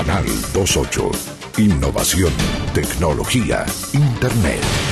Canal 28. Innovación, tecnología, Internet.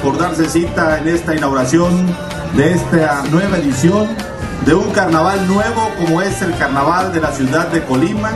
Por darse cita en esta inauguración de esta nueva edición de un carnaval nuevo como es el carnaval de la ciudad de Colima,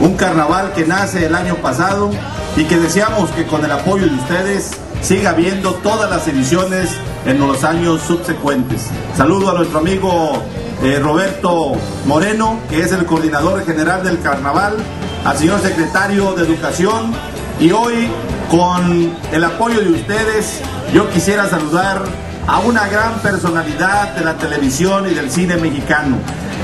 un carnaval que nace el año pasado y que deseamos que con el apoyo de ustedes siga habiendo todas las ediciones en los años subsecuentes. Saludo a nuestro amigo eh, Roberto Moreno, que es el coordinador general del carnaval, al señor secretario de Educación y hoy con el apoyo de ustedes, yo quisiera saludar a una gran personalidad de la televisión y del cine mexicano,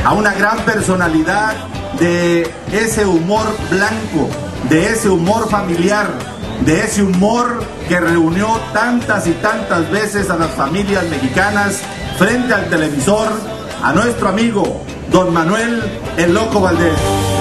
a una gran personalidad de ese humor blanco, de ese humor familiar, de ese humor que reunió tantas y tantas veces a las familias mexicanas frente al televisor, a nuestro amigo don Manuel el Loco Valdés.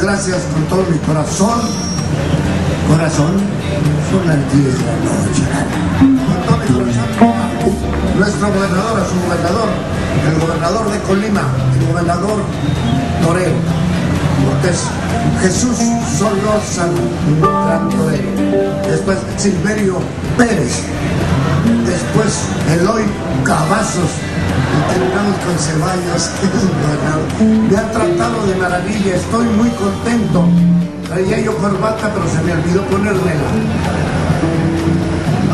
Gracias con todo mi corazón. Corazón, son las 10 de la noche. Con todo mi corazón, nuestro gobernador, su gobernador, el gobernador de Colima, el gobernador Toreo, Cortés, Jesús Solórzano Toreo, después Silverio Pérez, después Eloy Cavazos, y terminamos con Ceballos, Me han tratado de maravilla, estoy muy contento. Traía yo corbata, pero se me olvidó ponérmela.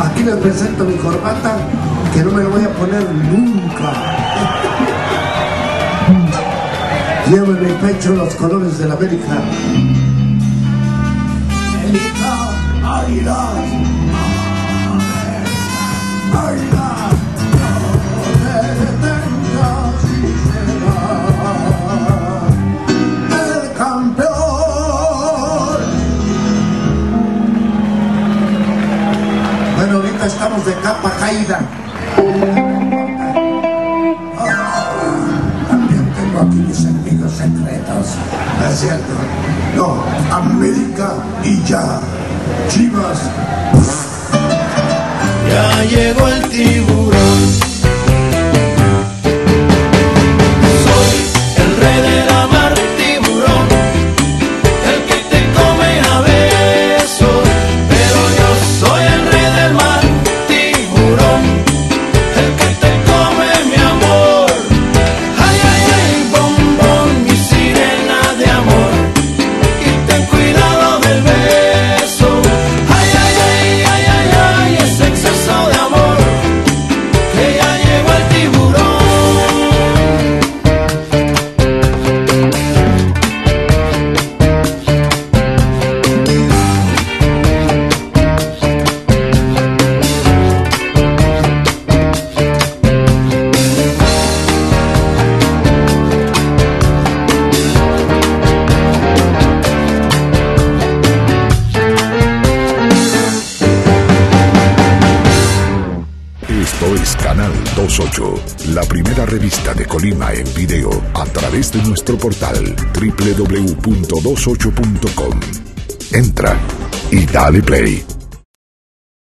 Aquí les presento mi corbata, que no me lo voy a poner nunca. Llevo en mi pecho los colores de la América. América, capa caída. también tengo aquí mis enemigos secretos. es cierto? No, América y ya. Chivas. Ya llegó el tiburón. la primera revista de Colima en video a través de nuestro portal www.28.com. Entra y dale play.